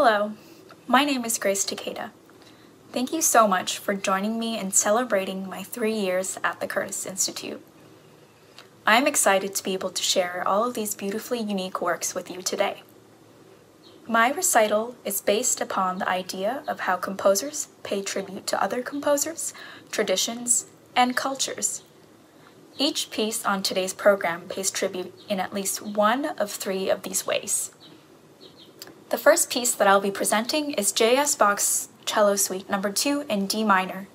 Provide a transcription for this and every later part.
Hello, my name is Grace Takeda. Thank you so much for joining me in celebrating my three years at the Curtis Institute. I am excited to be able to share all of these beautifully unique works with you today. My recital is based upon the idea of how composers pay tribute to other composers, traditions, and cultures. Each piece on today's program pays tribute in at least one of three of these ways. The first piece that I'll be presenting is J.S. Bach's Cello Suite Number 2 in D minor.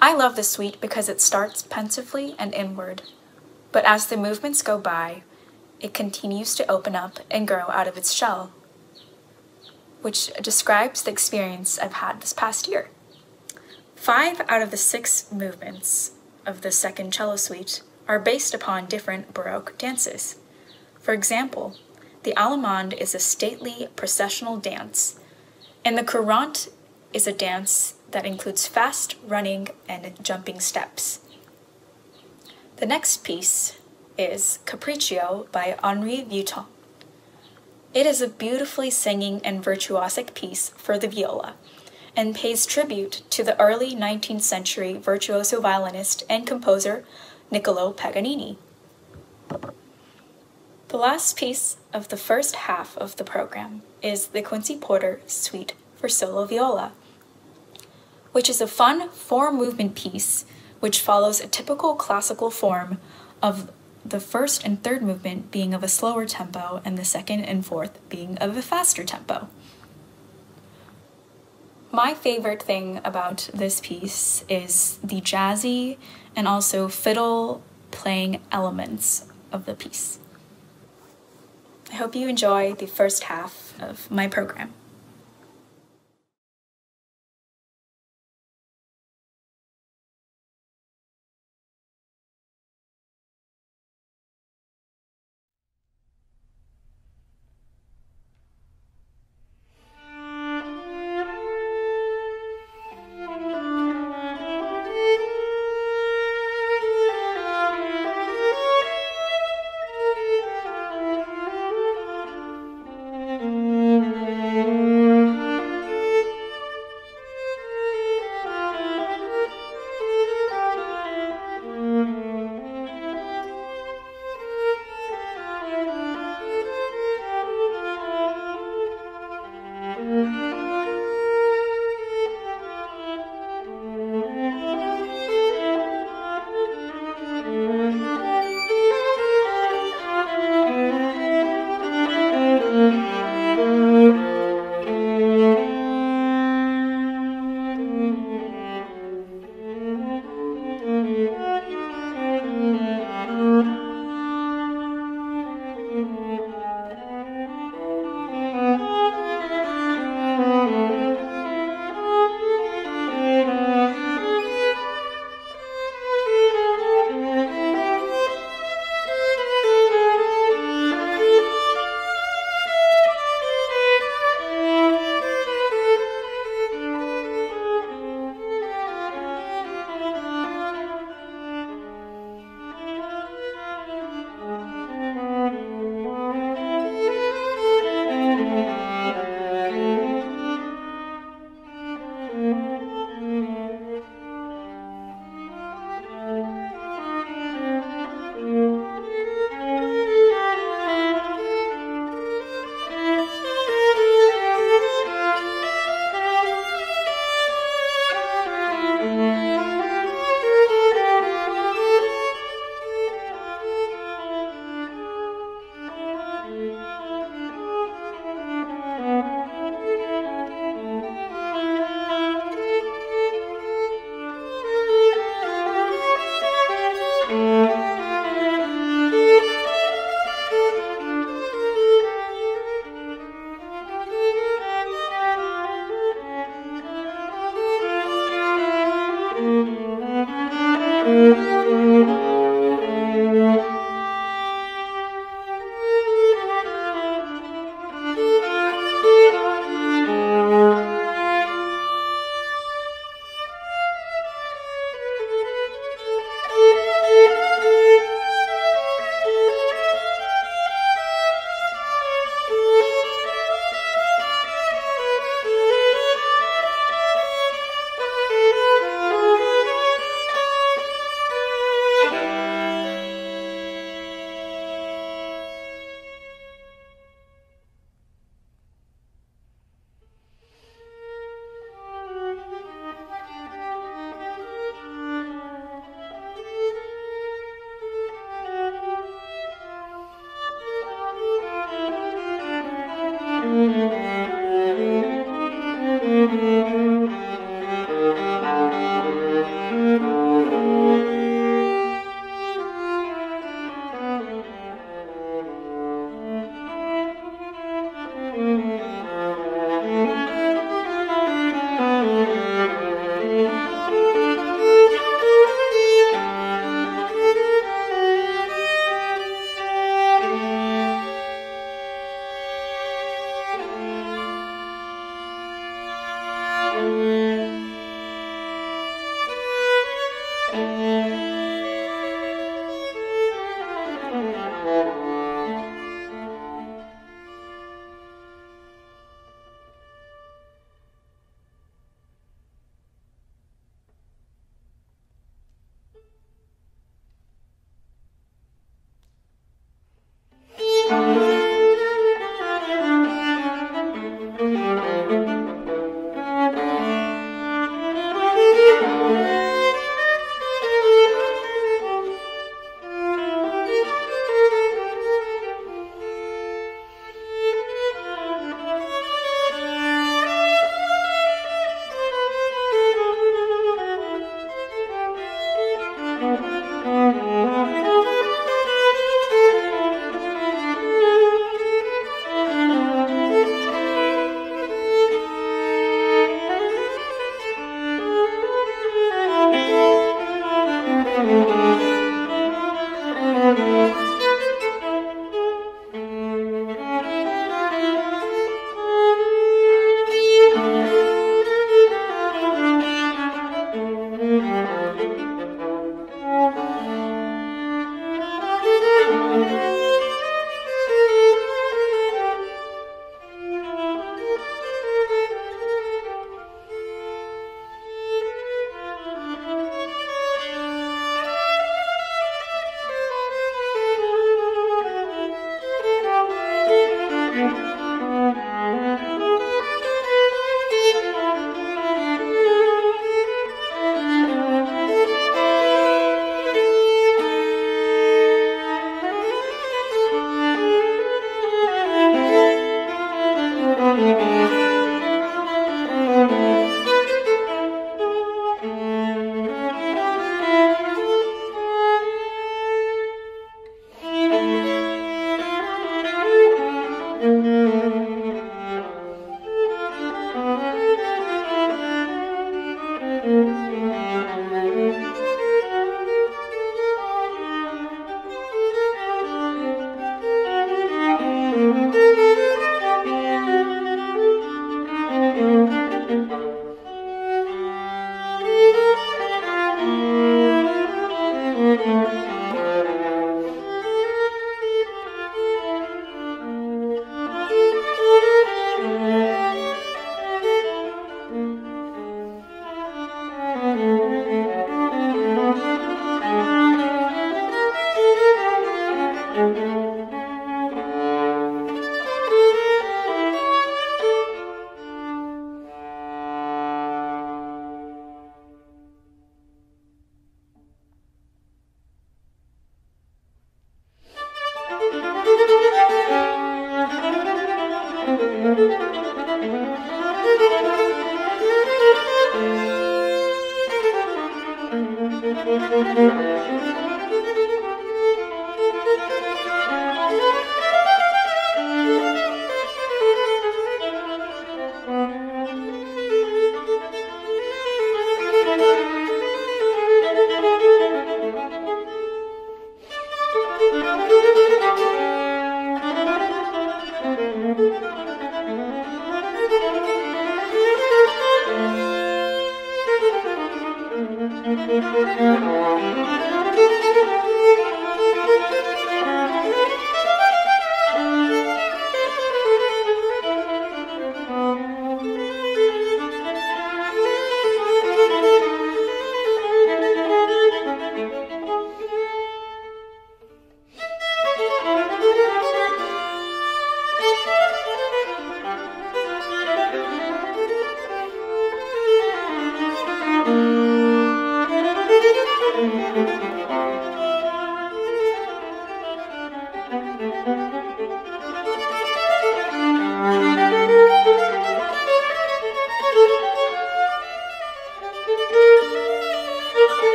I love this suite because it starts pensively and inward, but as the movements go by, it continues to open up and grow out of its shell, which describes the experience I've had this past year. Five out of the six movements of the second cello suite are based upon different Baroque dances. For example, the Allemande is a stately processional dance, and the Courante is a dance that includes fast running and jumping steps. The next piece is Capriccio by Henri Vieuxtemps. It is a beautifully singing and virtuosic piece for the viola and pays tribute to the early 19th century virtuoso violinist and composer Niccolo Paganini. The last piece of the first half of the program is the Quincy Porter Suite for Solo Viola, which is a fun four movement piece which follows a typical classical form of the first and third movement being of a slower tempo and the second and fourth being of a faster tempo. My favorite thing about this piece is the jazzy and also fiddle playing elements of the piece. I hope you enjoy the first half of my program.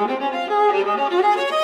Thank you.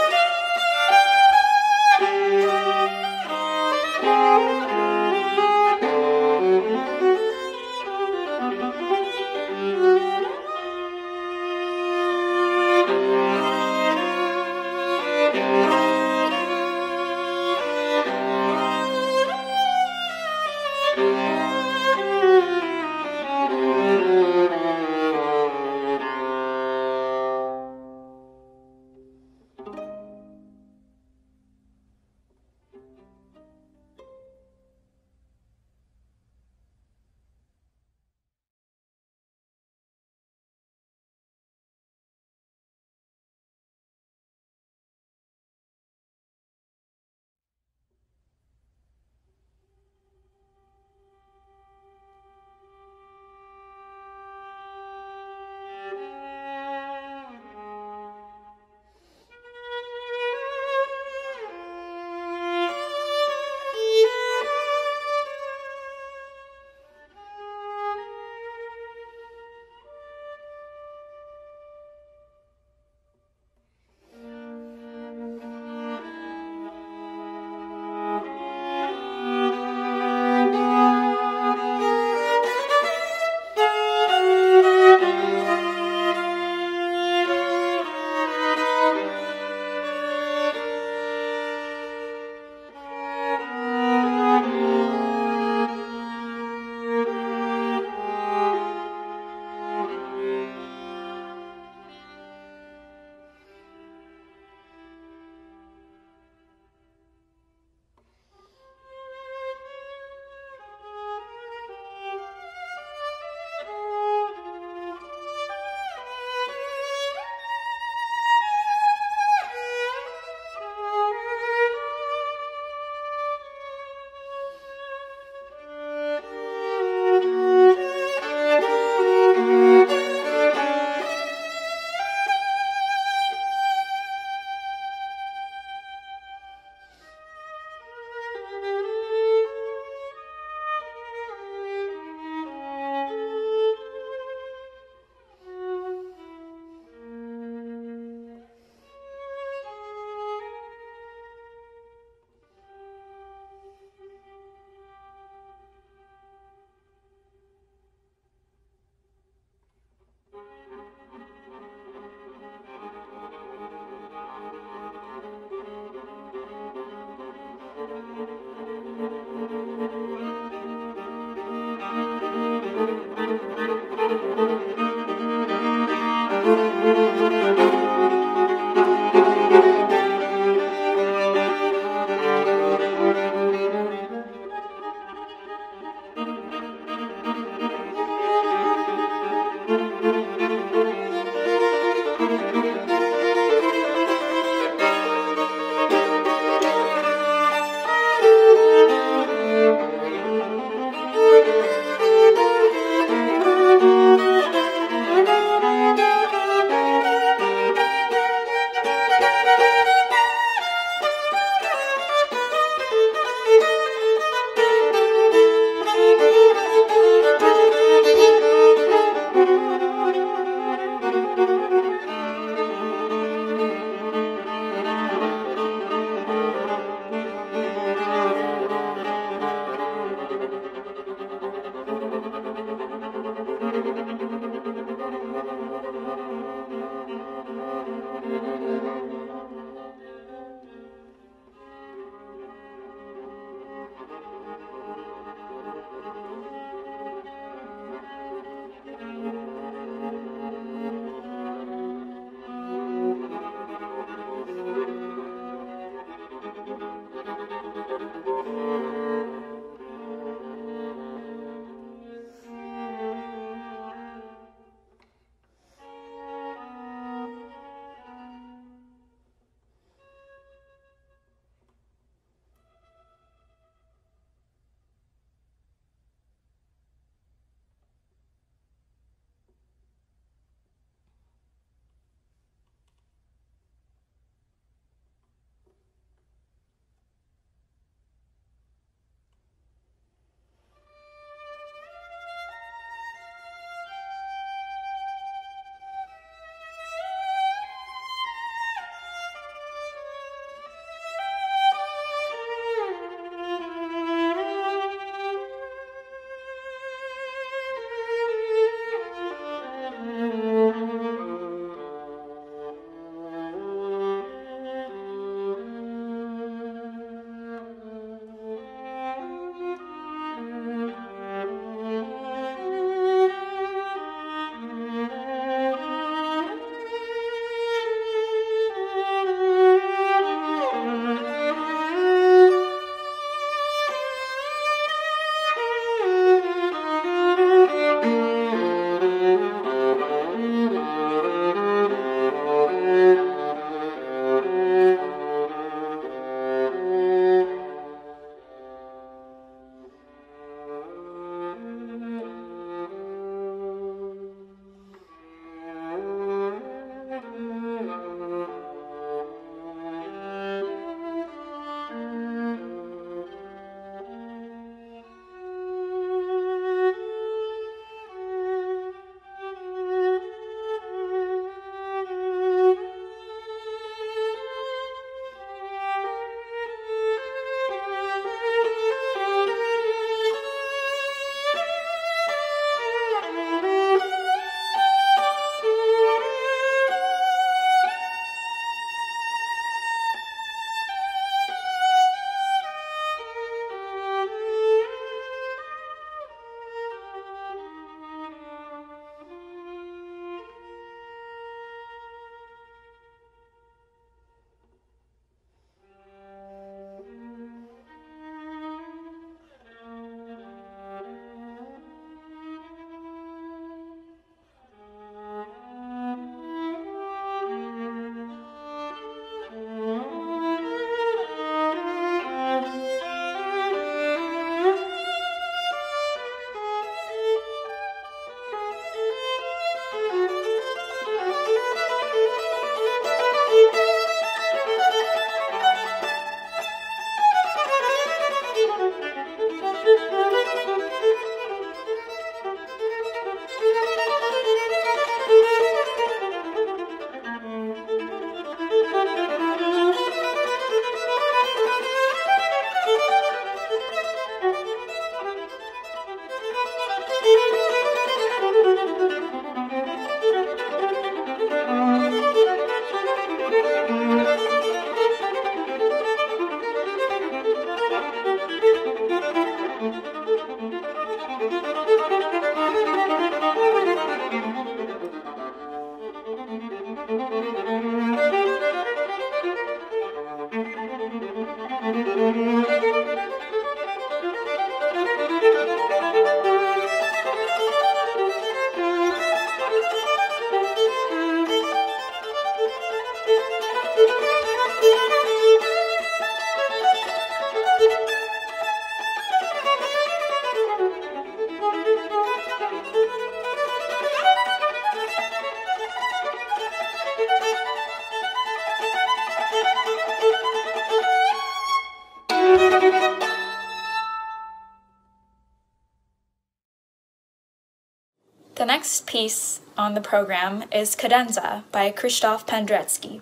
The next piece on the program is Cadenza by Krzysztof Penderecki.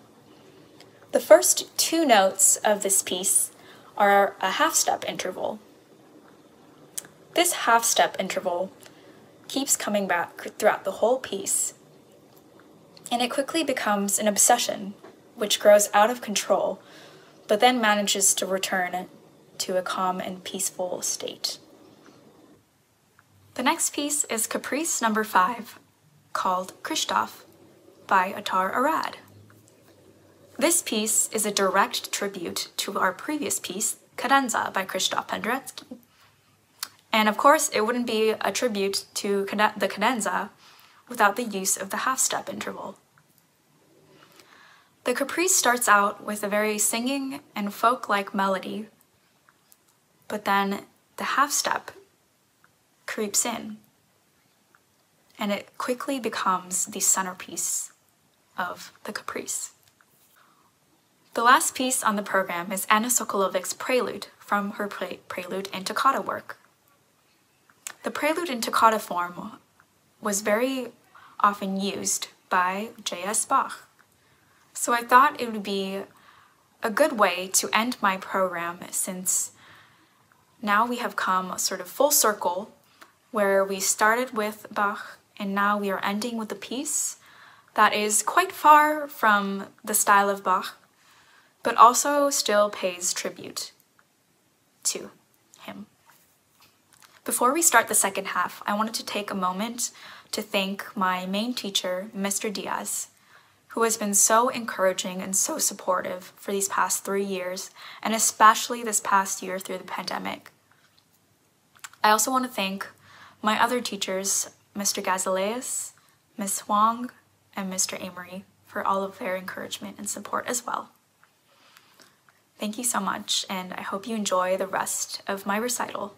The first two notes of this piece are a half step interval. This half step interval keeps coming back throughout the whole piece, and it quickly becomes an obsession which grows out of control, but then manages to return to a calm and peaceful state. The next piece is Caprice number 5, called Krzysztof by Atar Arad. This piece is a direct tribute to our previous piece, Cadenza by Krzysztof Penderecki. And of course, it wouldn't be a tribute to the cadenza without the use of the half-step interval. The caprice starts out with a very singing and folk-like melody, but then the half-step creeps in, and it quickly becomes the centerpiece of the caprice. The last piece on the program is Ana Sokolovic's Prelude from her pre Prelude and Toccata work. The Prelude and Toccata form was very often used by J.S. Bach, so I thought it would be a good way to end my program since now we have come sort of full circle where we started with Bach and now we are ending with a piece that is quite far from the style of Bach, but also still pays tribute to him. Before we start the second half, I wanted to take a moment to thank my main teacher, Mr. Diaz, who has been so encouraging and so supportive for these past three years, and especially this past year through the pandemic. I also want to thank my other teachers, Mr. Gazouleas, Ms. Huang, and Mr. Amory, for all of their encouragement and support as well. Thank you so much, and I hope you enjoy the rest of my recital.